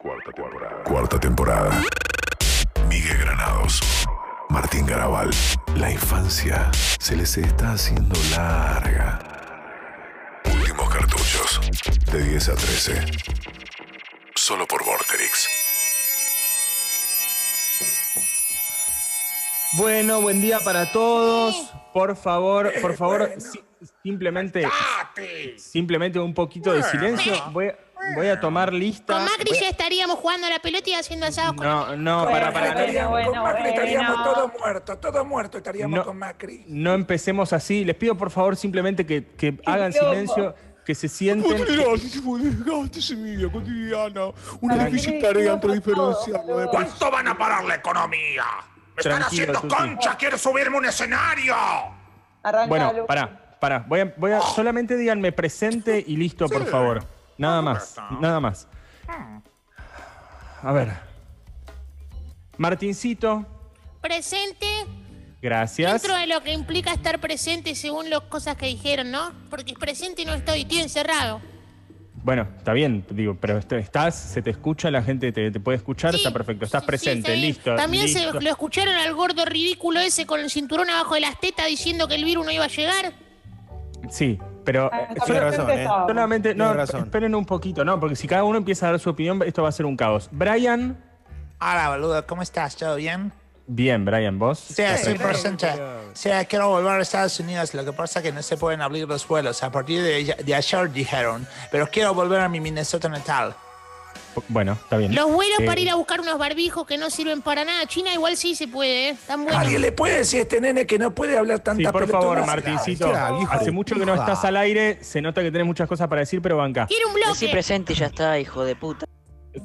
Cuarta temporada. Cuarta temporada. Miguel Granados. Martín Garabal. La infancia se les está haciendo larga. Últimos cartuchos. De 10 a 13. Solo por Vorterix. Bueno, buen día para todos. Por favor, por favor, si- simplemente, simplemente un poquito de silencio. Voy, a- voy a tomar lista. Con Macri ya a- estaríamos jugando a la pelota y haciendo asados con No, no, para, para. estaríamos, bueno, con Macri bueno. estaríamos todos muertos, todos muertos estaríamos No. con Macri. No empecemos así. Les pido por favor simplemente que, que hagan loco. silencio, que se sienten. cotidiana, una Para difícil tarea entre lo de ¿Cuánto van a parar la economía? ¡Me están haciendo concha! ¡Quiero subirme a un escenario! Arranca, Bueno, pará, pará. Voy a, voy a solamente díganme presente y listo, por favor. Nada más, nada más. A ver. Martincito, presente gracias. dentro de lo que implica estar presente según las cosas que dijeron, ¿no? Porque presente no estoy, estoy encerrado. Bueno, está bien, digo, pero est- estás, se te escucha, la gente te, te puede escuchar, Sí, está perfecto, estás sí, presente, está bien. listo. También se listo. lo escucharon al gordo ridículo ese con el cinturón abajo de las tetas diciendo que el virus no iba a llegar. Sí, pero Ah, eh, razón, ¿eh? solamente, no, razón. esperen un poquito, ¿no? Porque si cada uno empieza a dar su opinión, esto va a ser un caos. Brian, Hola, boludo, ¿cómo estás? ¿Todo bien? bien, Brian, vos. Sí, sí, presente. Sí, quiero volver a Estados Unidos. Lo que pasa es que no se pueden abrir los vuelos. A partir de, de ayer dijeron. Pero quiero volver a mi Minnesota natal. Bueno, está bien. Los vuelos Eh, para ir a buscar unos barbijos que no sirven para nada. China igual sí se puede, ¿eh? Están buenos. ¿Alguien le puede decir a este nene que no puede hablar Sí, tanta por favor? Martincito. Claro, hijo Hace mucho que no estás al aire, se nota que tenés muchas cosas para decir, pero banca. Quiero un bloque. presente y ya está, hijo de puta.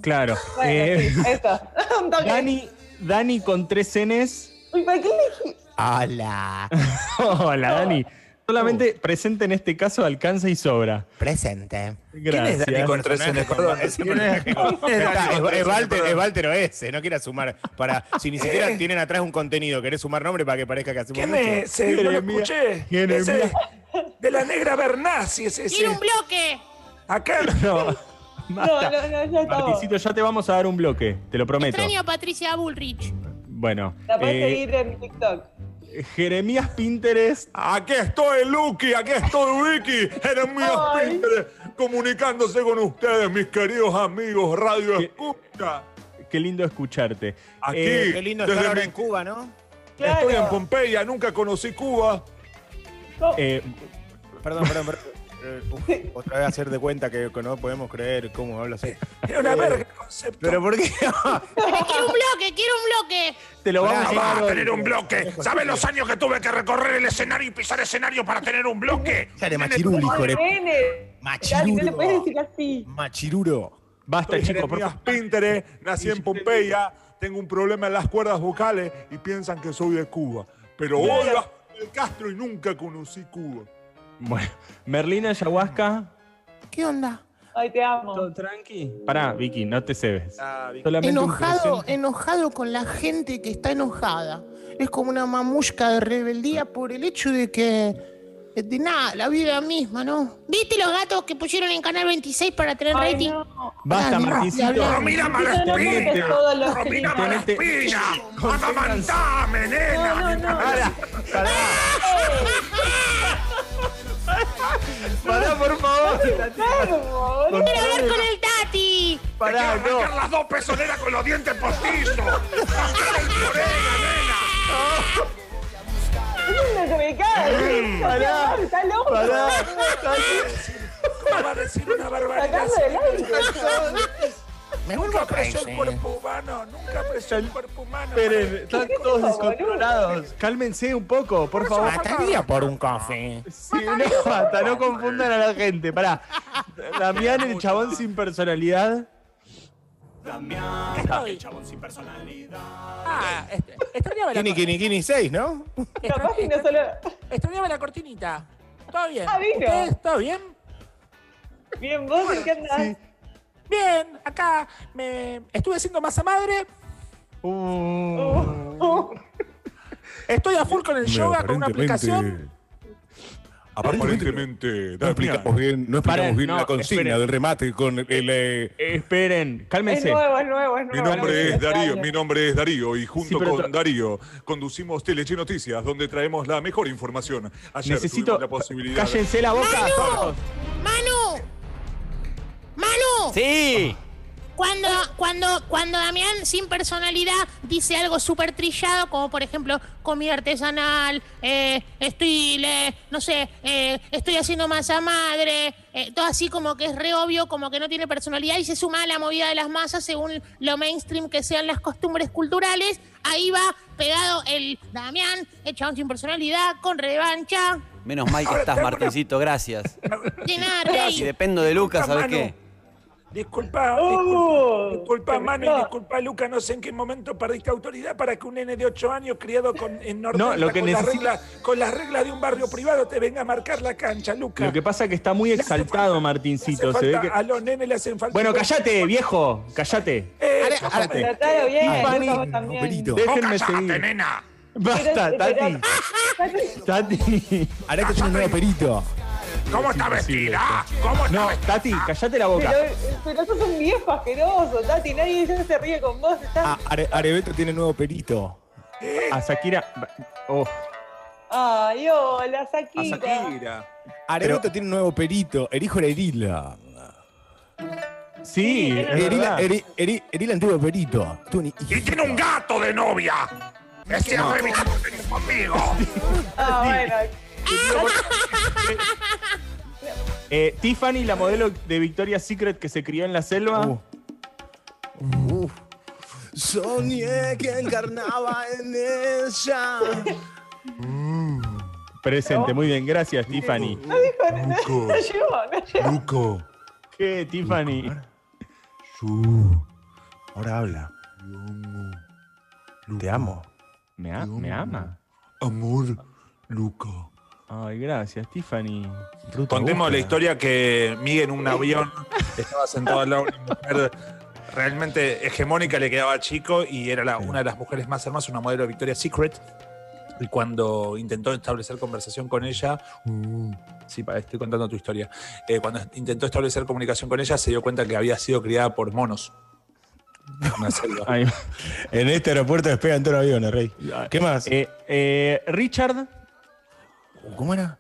Claro. Bueno, Eh, sí. Dani, Dani con tres Ns. Uy, ¿para qué elegí? Hola, Hola, Dani. Solamente presente en este caso alcanza y sobra. presente. Gracias. Dani Está, Es es Walter, es Walter ese, no quieras sumar. Para, si ni siquiera tienen atrás un contenido, querés sumar nombre para que parezca que hacemos ¿Quién es? ese? No lo escuché. Jeremías. Ese de la negra Bernasi es ese. Quiero un bloque. Acá. No, No, basta. no, no, ya está. Martincito, ya te vamos a dar un bloque, te lo prometo. Extraño a Patricia Bullrich. Bueno, La puedes eh, seguir en TikTok. Jeremías Pinterest. Aquí estoy, Lucky, aquí estoy, Ricky, Jeremías Ay. Pinterest, comunicándose con ustedes, mis queridos amigos, Radio ¿Qué? Escucha. Qué lindo escucharte. Aquí, Eh, qué lindo estar ahora ahora en Cuba, ¿no? Claro. Estoy en Pompeya, nunca conocí Cuba. eh, Perdón, perdón, perdón. Eh, otra vez hacer de cuenta que, que no podemos creer cómo hablas así. Era una verga el concepto. Pero ¿por qué? quiero un bloque, quiero un bloque. te lo vamos a ¿Cómo dar vas a tener un bloque? ¿Sabes los años que tuve que recorrer el escenario y pisar escenario para tener un bloque? Sale machiruli, así. Machiruro. Basta, chicos, por. Pinterest, nací en Pompeya, tengo un problema en las cuerdas vocales y piensan que soy de Cuba. Pero hoy a el Castro y nunca conocí Cuba. Bueno, Merlina Ayahuasca. ¿Qué onda? Ay, te amo. ¿Todo tranqui? Pará, Vicky, no te cebes. Ah, Enojado, enojado con la gente que está enojada. Es como una mamusca de rebeldía por el hecho de que. De nada, la vida misma, ¿no? ¿Viste los gatos que pusieron en Canal 26 para tener Ay, rating? no. Basta, dale, ¡Romina Malaspina! ¡Romina Malaspina! ¡Adamantame, nena! No, no, no. Pará, por favor. Boludo. ¡Quiero hablar con el Tati! ¡Te Pará, quiero no. arrancar las dos pezoneras con los dientes postizos! ¡Sacar el florero, nena! Que me cae. Pará. Está loco. Pará. ¿Cómo va a decir una barbaridad? Sacando del aire. Nunca apreció el cuerpo humano, nunca apreció el cuerpo humano. Esperen, están todos descontrolados. Cálmense un poco, por favor. Mataría por un café. Sí, no, basta, no confundan a la gente. Pará. Damián, el chabón sin personalidad. Ah, est- extrañaba la, Kini, Kini, Kini 6, ¿no? Extrañaba la cortinita. ¿Todo bien? Ah. ¿Ustedes? ¿Todo bien? Bien, vos, ¿en qué andás? Bien, acá me estuve haciendo masa madre. Uh, Uh, Estoy a full con el yoga, con una aplicación. Aparentemente, No explicamos bien, no explicamos bien no, la consigna esperen. del remate con el. eh, Eh, esperen, Es cálmense. nuevo, es nuevo, es Mi nuevo. nombre no es Darío, mi nombre es Darío y junto Sí, con Darío conducimos Teleche Noticias, donde traemos la mejor información. Ayer Necesito. tuvimos la posibilidad. Cállense la boca. todos. ¡Manu! Sí. Cuando, cuando, cuando Damián sin personalidad dice algo súper trillado, como por ejemplo comida artesanal, eh, estoy, le- no sé, eh, estoy haciendo masa madre, eh, todo así como que es re obvio, como que no tiene personalidad y se suma a la movida de las masas según lo mainstream que sean las costumbres culturales, ahí va pegado el Damián, el chabón sin personalidad, con revancha. Menos mal que estás, Martincito, gracias. De nada, Si Rey. dependo de Lucas, ¿sabes qué? Disculpa, Uh, disculpa, disculpa, Manu, y disculpa, Luca, no sé en qué momento perdiste autoridad para que un nene de 8 años criado con, en No, lo que con, las reglas, con las reglas de un barrio privado te venga a marcar la cancha, Luca. Lo que pasa es que está muy exaltado, hace Martincito. Se ve falta- que... A los nenes le hacen falta... Bueno, callate, viejo. Callate. Eh, Cállate. Tratalo bien. Perito. Déjenme seguir. nena! Basta, Tati. pero- Tati. Areta tiene un nuevo perito. ¿Cómo está vestida? ¿Cómo está No, vestida? Tati, callate la boca. Pero, pero sos un viejo asqueroso, Tati. Nadie ya se ríe con vos. Estás... Ah, Are- Arebeto tiene nuevo perito. A Shakira. Oh, Ay, hola, A. Shakira. Arebeto tiene un nuevo perito. El hijo de Erila. sí, es Erila, verdad. Eri- Eri- Erila un nuevo perito. Y tiene un gato de novia. Ese no. conmigo. Ah, bueno. Eh, Tiffany, la modelo de Victoria's Secret que se crió en la selva. Uh. Soñé que encarnaba en ella. Presente, muy bien, gracias, Tiffany. No dijo, no, no llegó, no llegó. Luco. ¿Qué, Tiffany? Ahora habla. Te amo. ¿Me, a- me ama? Amor, Luca. Ay, gracias, Tiffany. Contemos la historia que Miguel en un avión estaba sentado al lado de una mujer realmente hegemónica, le quedaba chico y era la- una de las mujeres más hermosas, una modelo de Victoria's Secret. Y cuando intentó establecer conversación con ella, uh, sí, estoy contando tu historia. Eh, cuando intentó establecer comunicación con ella, se dio cuenta que había sido criada por monos. En este aeropuerto despegan todos los aviones, Rey. ¿Qué más? eh, eh, Richard. ¿Cómo era?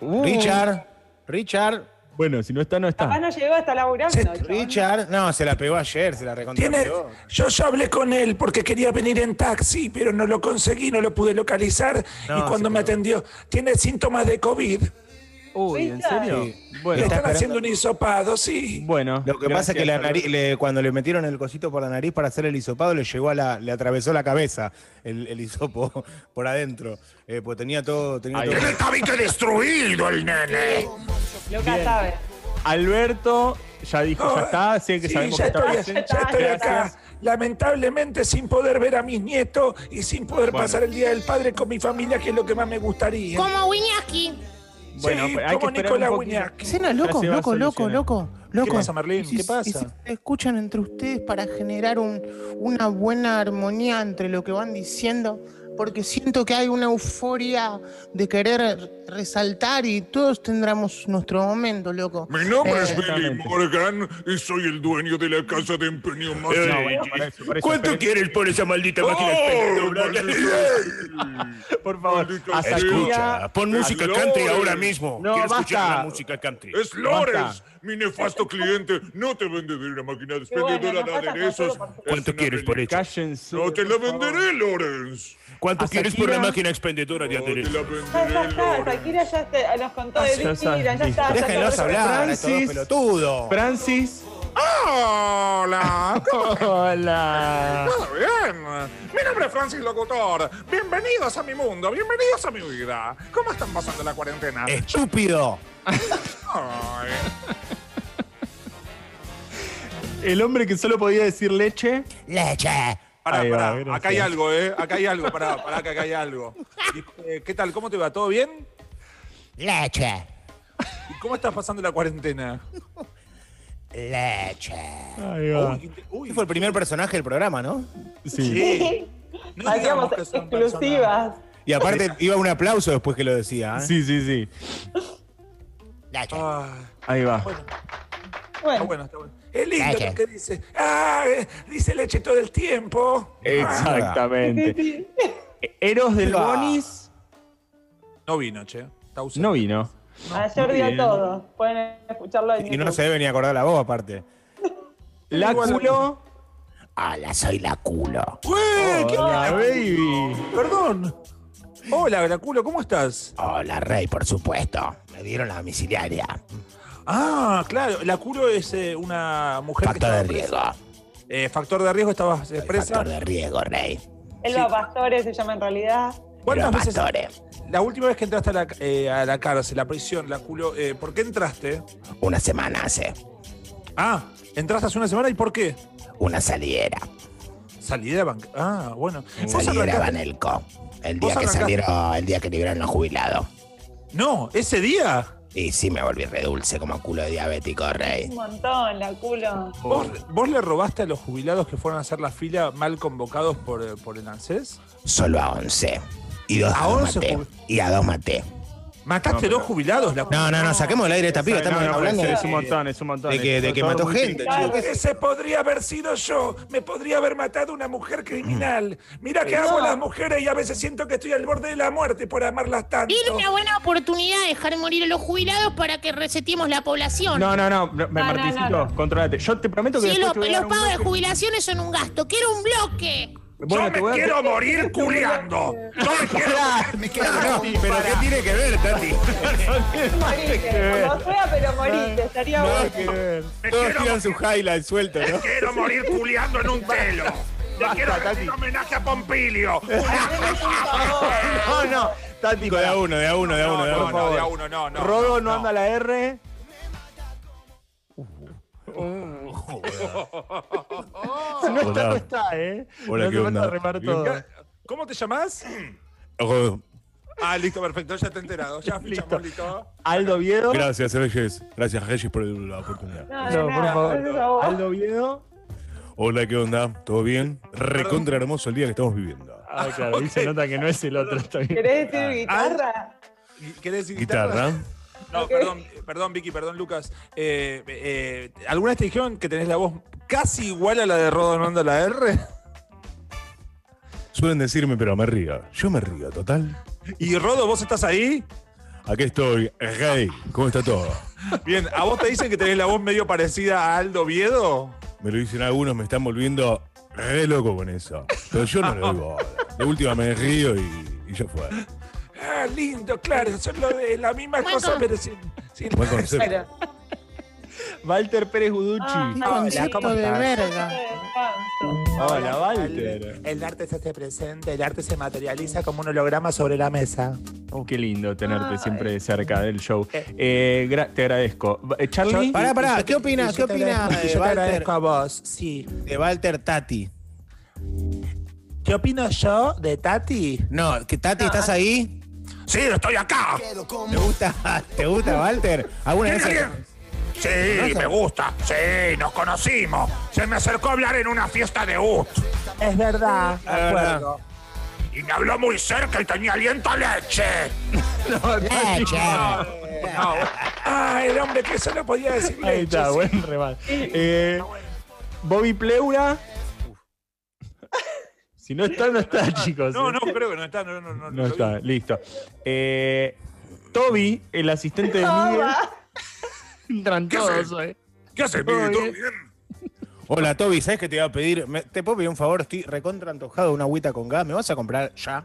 Uh, Richard. Richard. Bueno, si no está, no Capaz está. no llegó hasta laburando. chabón. Richard. No, se la pegó ayer, se la Tiene, recontrapegó. yo ya hablé con él porque quería venir en taxi, pero no lo conseguí, no lo pude localizar. No, y cuando se me atendió, tiene síntomas de COVID. Uy, ¿en serio? Sí. Bueno, Le están esperando. haciendo un hisopado, sí. bueno. Lo que pasa es que la nariz, le- cuando le metieron el cosito por la nariz para hacer el hisopado, le llegó a la, le atravesó la cabeza el, el hisopo por adentro. Eh, pues tenía todo, tenía todo. Está bien que destruido el nene. Bien. sabe. Alberto ya dijo, ya está, sé que Sí, sabemos ya que está estoy, presente. ya estoy acá. Lamentablemente sin poder ver a mis nietos y sin poder Bueno. pasar el Día del Padre con mi familia, que es lo que más me gustaría. Como Wiñaski. Bueno, sí, pero hay que esperar un poquito. Wiñaski. Escena, Ya loco, loco, loco, loco, loco. pasa, si- ¿Qué pasa? se escuchan entre ustedes para generar un- una buena armonía entre lo que van diciendo, porque siento que hay una euforia de querer resaltar y todos tendremos nuestro momento, loco. Mi nombre Eh, es Billy. Morgan y soy el dueño de la casa de empeño más No, bueno, por eso, por eso, ¿Cuánto quieres por esa maldita ¡Oh, máquina maldito! Por favor. Escucha, pon música country ahora mismo. No, Quiero escuchar basta. la música country. Es Basta. Mi nefasto cliente. No te venderé una máquina bueno, expendedora nos de aderezos. ¿Cuánto quieres por. Cállense. No te la venderé, Lawrence. ¿Cuánto quieres por la Shakira. máquina expendedora de No te aderezos? la Ya, ya venderé. Shakira ya te- nos contó de ya Disney, está, ya está. todo hablar, Francis. pelotudos. Francis. Hola. Hola. Todo bien. Mi nombre es Francis Locutor. Bienvenidos a mi mundo, bienvenidos a mi vida. ¿Cómo están pasando la cuarentena? Estúpido. El hombre que solo podía decir leche. Leche. Pará, Ahí va, pará. gracias. Acá hay algo, ¿eh? Acá hay algo, pará, pará, que acá hay algo. Y, eh, ¿Qué tal? ¿Cómo te va? ¿Todo bien? Leche. ¿Y cómo estás pasando la cuarentena? Leche. Ahí va. Uy, uy, Este fue el primer personaje del programa, ¿no? Sí. sí. No Hacíamos digamos que son exclusivas. Y aparte iba un aplauso después que lo decía. ¿eh? Sí, sí, sí. Ah, Ahí va. Está Bueno, bueno, está bueno. Es lindo Leche. lo que dice. Ah, eh, dice leche todo el tiempo. Exactamente. Eros del Ah. Bonis no vino, che. Está ausente. no vino. ayer dio bien. todo. Pueden escucharlo en Y no YouTube. se debe ni acordar la voz aparte. La culo. Hola, soy la culo. ¡Ué! ¿Qué Hola, onda? baby. Perdón. Hola, Graculo, ¿cómo estás? Hola, Rey, por supuesto. Dieron la domiciliaria. Ah, claro. La culo es eh, una mujer Factor que de estaba riesgo. presa. Eh, factor de riesgo, estabas eh, presa. Factor de riesgo, Rey. Elba Pastore se llama en realidad. ¿Cuántas veces? Pastore, La última vez que entraste a la, eh, a la cárcel, a la prisión, la culo, eh, ¿por qué entraste? una semana hace. Ah, entraste hace una semana y ¿por qué? Una salidera. Salida banca. Ah, bueno. ¿Vos Salidera arrancaste- Banelco. El día que salieron, el día que liberaron los jubilados. No, ese día. Y sí me volví redulce como culo de diabético, Rey. Un montón, la culo. ¿Vos, vos le robaste a los jubilados que fueron a hacer la fila mal convocados por, eh, por el ANSES? Solo a 11. Y dos ¿A a dos 11 maté. Y a dos maté. ¿Mataste dos jubilados? La No, no, no, saquemos el aire de esta piba. No, Estamos no, hablando es, de, es un montón, es un montón. de que, de que mató gente. Chico. Ese podría haber sido yo. Me podría haber matado una mujer criminal. Mira que amo a las mujeres y a veces siento que estoy al borde de la muerte por amarlas tanto. Tiene una buena oportunidad de dejar morir a los jubilados para que resetemos la población. No, no, no, no, no, Martincito, no, no. controlate. Yo te prometo que después los, te los pagos de jubilaciones son un gasto. Quiero un bloque. Bueno, yo te me a quiero morir culeando. Yo me quiero No, pero ¿qué tiene que ver, Tati? Morite, como sea, pero morite. Estaría Nada bueno. que ver. Me Todos quiero tiran su highlight suelto, ¿no? Quiero morir culeando en un pelo. Le quiero rendir homenaje a Pompilio. No, no, Tati, De a uno, de a uno, de a uno, de a No, uno. no, de a uno, no, no. Rodo no, anda la R. No está, Hola. no está, ¿eh? Hola, no ¿qué se onda? mata a remar todo. ¿Cómo te llamas? Ojo, Ah, listo, perfecto, ya te he enterado. Ya fichamos, listo. Aldo Viedo. Gracias, Reyes. Gracias, Reyes, por la oportunidad. No, por favor. Aldo Viedo. Hola, ¿qué onda? ¿Todo bien? Recontra hermoso el día que estamos viviendo. Ah, claro, ahí se nota que no es el otro. Está bien. ¿Querés decir guitarra? ¿Querés decir Guitarra. No, perdón, perdón, Vicky, perdón, Lucas. Eh, eh, ¿Alguna vez te dijeron que tenés la voz casi igual a la de Rodo no anda a la R? Suelen decirme, pero me río. Yo me río, total. ¿Y Rodo, vos estás ahí? Aquí estoy. Hey, ¿cómo está todo? Bien, ¿a vos te dicen que tenés la voz medio parecida a Aldo Viedo? Me lo dicen algunos, me están volviendo re loco con eso. Pero yo no lo digo. De última me río y, y ya fue. Ah, lindo, claro. Son lo de la misma Bueno. cosa, pero sin. sin Buen concepto. Walter Pérez Guducci. Ah, hola, ¿cómo de estás? verga. Hola, Walter. El arte se hace presente, el arte se materializa como un holograma sobre la mesa. Oh, qué lindo tenerte siempre cerca del show. Eh, gra- te agradezco. Eh, Charlie. Pará, pará, ¿qué te- opina- y yo qué te opina agradezco- y de Yo te Walter? agradezco a vos, sí. De Walter Tati. ¿Qué opino yo de Tati? No, que Tati, ¿estás ahí? Sí, estoy acá. ¿Te gusta, ¿te gusta Walter? ¿Alguna vez? Sí, me gusta. Sí, nos conocimos. Se me acercó a hablar en una fiesta de UT. Es verdad, de acuerdo. Y me habló muy cerca y tenía aliento a leche. Leche. Ah, el hombre que solo podía decir leche. Ahí está, sí. buen remate. Eh, Bobby Pleura. Si no está, no está, chicos. No, ¿eh? no, creo que no está. No, no, no. No está, vi. listo. Eh, Toby, el asistente de Miguel. Entran ¿Qué todos hoy. ¿Qué haces, Miguel? ¿Todo bien. bien? Hola, Toby, ¿sabes qué te iba a pedir? Me- ¿Te puedo pedir un favor? Estoy recontra antojado de una agüita con gas. ¿Me vas a comprar ya?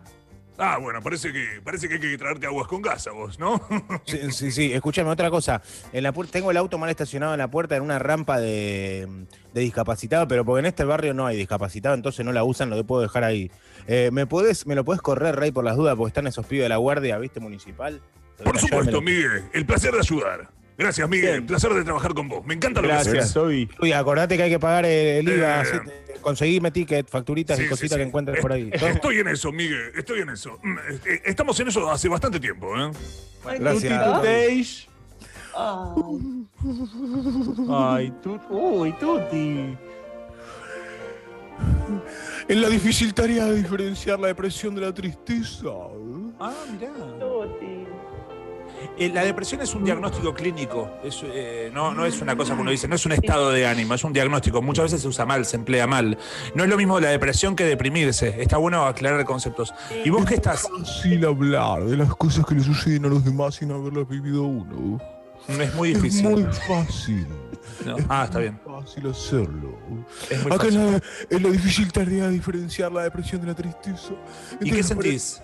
Ah, bueno, parece que, parece que hay que traerte aguas con gas a vos, ¿no? Sí, sí, sí. Escúchame, otra cosa. En la puer- tengo el auto mal estacionado en la puerta en una rampa de, de discapacitado, pero porque en este barrio no hay discapacitado, entonces no la usan, lo puedo dejar ahí. Eh, ¿me, podés, ¿Me lo puedes correr, Rey, por las dudas? Porque están esos pibes de la guardia, ¿viste? Municipal. Por supuesto, Miguel. El placer de ayudar. Gracias, Miguel. Bien. Placer de trabajar con vos. Me encanta lo que Gracias, haces. Toby. Uy, acordate que hay que pagar el IVA, Eh. conseguime ticket, facturitas Sí, y cositas sí. que encuentres por ahí. Eh, ¿Todo? Estoy en eso, Miguel. Estoy en eso. Mm, eh, Estamos en eso hace bastante tiempo, ¿eh? Gracias. Tutéis. Ay, Ay, tu, uy, Tuti. en la difícil tarea de diferenciar la depresión de la tristeza. Ah, mirá. Tuti. Eh, la depresión es un diagnóstico clínico, es, eh, no, no es una cosa que uno dice, no es un estado de ánimo, es un diagnóstico. Muchas veces se usa mal, se emplea mal. No es lo mismo la depresión que deprimirse. Está bueno aclarar conceptos. ¿Y vos qué estás? Fácil hablar de las cosas que le suceden a los demás sin haberlas vivido uno. Es muy difícil. Es muy fácil. No. Ah, está bien. Fácil hacerlo. Es muy Acá fácil. en la, en la difícil tarea de diferenciar la depresión de la tristeza. ¿Y qué sentís?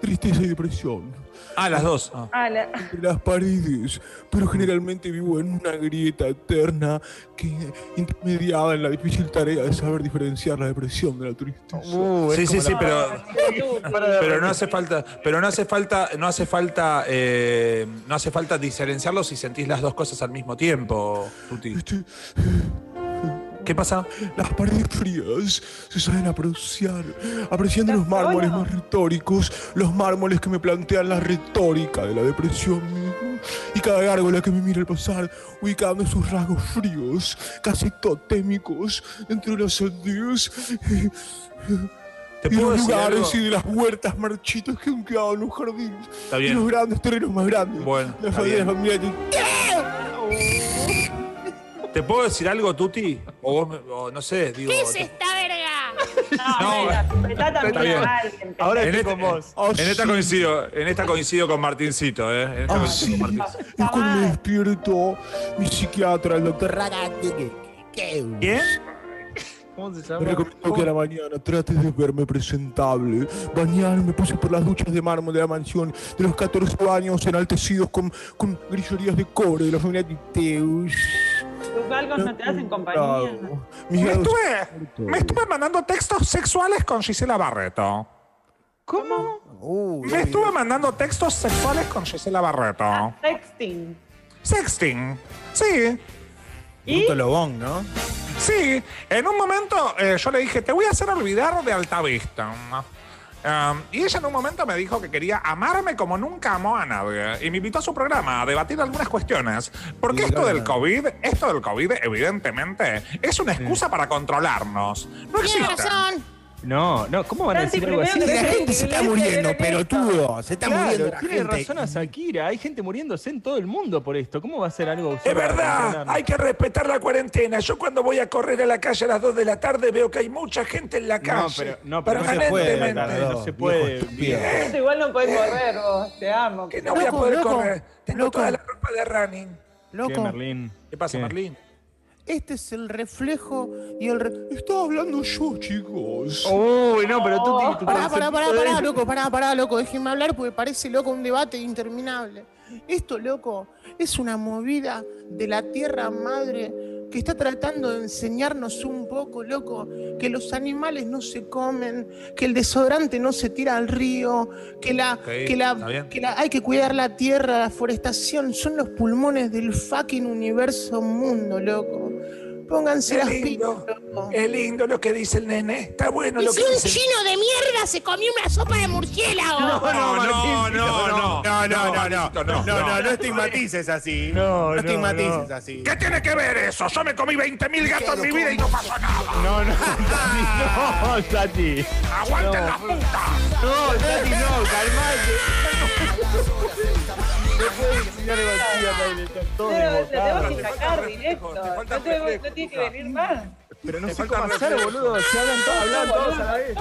Tristeza y depresión. Ah, las dos. Ah. Ah, la- Entre las paredes, pero generalmente vivo en una grieta eterna que intermediada en la difícil tarea de saber diferenciar la depresión de la tristeza. sí, sí, sí, pero, Tuti. pero no hace falta, pero no hace falta, no hace falta, eh, no hace falta diferenciarlo si sentís las dos cosas al mismo tiempo, Tuti. Este, ¿Qué pasa? Las paredes frías se saben apreciar, apreciando los mármoles más retóricos, los mármoles que me plantean la retórica de la depresión. Misma, y cada gárgola que me mira al pasar, ubicando sus rasgos fríos, casi totémicos, entre los aldeos ¿Te y puedo los decir lugares algo? y de las huertas marchitas que han quedado en los jardines, Está y los grandes terrenos más grandes, Bueno, las familias familiares. ¿Te puedo decir algo, Tuti? O vos, me- o no sé, digo. ¿Qué es esta verga? No, está también Está bien. alguien. Ahora En, estoy este- con vos. En esta sí. coincido, en esta coincido con Martincito, ¿eh? En esta Ah, coincido sí. con Martincito. Y cuando me despierto, mi psiquiatra, el doctor Ragate, ¿Quién? ¿Cómo se me llama? recomendó que a la mañana trates de verme presentable. Bañarme, puse por las duchas de mármol de la mansión de los 14 años enaltecidos con, con grillerías de cobre de la familia Titeus. Galgos no te hacen compañía. Me estuve, me estuve mandando textos sexuales con Gisela Barreto. ¿Cómo? Uy, Me estuve mandando textos sexuales con Gisela Barreto. Sexting. Sexting. Sí, ¿Y? Bruto Lobón, ¿no? sí. En un momento eh, yo le dije, te voy a hacer olvidar de Altavista. Um, y ella en un momento me dijo que quería amarme como nunca amó a nadie. Y me invitó a su programa a debatir algunas cuestiones. Porque esto del. COVID, esto del COVID, evidentemente, es una excusa para controlarnos. No Tiene existe. razón. No, no, ¿cómo van a decir algo así? que La gente se está muriendo, pelotudo. Se está muriendo la tiene gente. razón a Shakira. Hay gente muriéndose en todo el mundo por esto. ¿Cómo va a ser algo Es verdad, hay que respetar la cuarentena. Yo cuando voy a correr a la calle a las 2 de la tarde veo que hay mucha gente en la calle. No, pero, no, pero no se puede. No se puede. estúpido. Esto igual no podés correr vos. Te amo. Que no voy a poder loco, correr. Tengo loco. toda la ropa de running. ¿Qué, Merlín? ¿Qué pasa, ¿Qué? Merlín? Este es el reflejo y el... re- Estaba hablando yo, chicos. Uy, no, pero tú tienes tu Pará, pará, pará, de- pará, loco, pará, pará, loco, déjenme hablar porque parece, loco, un debate interminable. Esto, loco, es una movida de la tierra madre que está tratando de enseñarnos un poco, loco, que los animales no se comen, que el desodorante no se tira al río, que la, que la, que la, hay que cuidar la tierra, la forestación, son los pulmones del fucking universo mundo, loco. Pónganse Es las lindo, pilas, es lindo lo que dice el nene. Está bueno Y lo si que un dice. chino de mierda se comió una sopa de murciélago. No, no, no, no, no. No, no, no, no, no, no, no, no estigmatices así. No, no, estigmatices no. así. ¿Qué tiene que ver eso? Yo me comí 20.000 gatos en mi vida y no pasó nada. No, no, no, Tati. ¡Aguanten la puta! No, Tati, no, calmate. No puedes enseñar algo así al aire, están todos Pero lo tenemos que sacar directo. No, te- reflejo, no tiene que venir más. Pero no Te sé cómo hacer, boludo. Se hablan todos, hablan todos a la vez.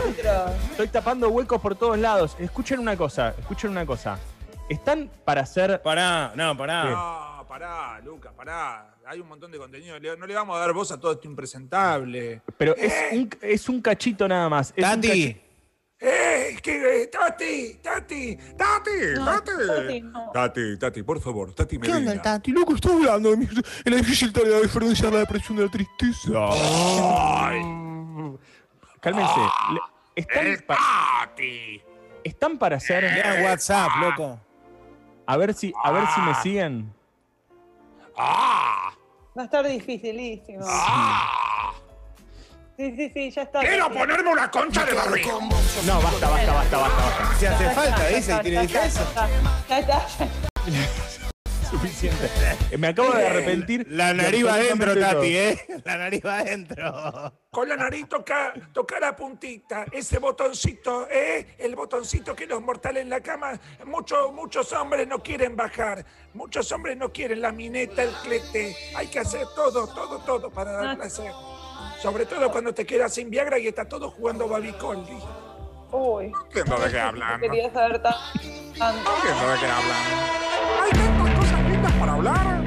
Estoy tapando huecos por todos lados. Escuchen una cosa, escuchen una cosa. Están para hacer. Pará, no, pará. No, pará, Lucas, pará. Hay un montón de contenido. Le- No le vamos a dar voz a todo esto impresentable. Pero es un, es un cachito nada más. Es un Tati, cachi- ¡Eh! Que, ¡Tati! ¡Tati! ¡Tati! ¡Tati! Tati, no. Tati, Tati, por favor, Tati ¿Qué onda el. Tati? Loco, está hablando de mi, en la difícil tarea de diferenciar la depresión de la tristeza. Cálmense. Le- Están, ¡El pa- Tati! están para hacer. Mira WhatsApp, loco. A ver si, a ver si me siguen. ¡Ah! Va a estar dificilísimo. ¡Ah! Sí, sí, sí, ya está. ¡Quiero ponerme una concha de barriga! No, basta, basta, basta, basta, basta. Si hace Ya falta, dice, y tiene eso. Ya está, suficiente. Eh, Me acabo de arrepentir. La nariz va adentro, Tati. ¿eh? La nariz va adentro. Con la nariz toca, toca la puntita, ese botoncito, ¿eh? El botoncito que los mortales en la cama, muchos, muchos hombres no quieren bajar, muchos hombres no quieren la mineta, el clete, hay que hacer todo, todo, todo para dar placer. Sobre todo cuando te quedas sin Viagra y está todo jugando Babicoldi. Uy. ¿Qué no de qué hablando? Quería saber tanto. ¿Qué de qué hablando? Hay tantas cosas lindas para hablar.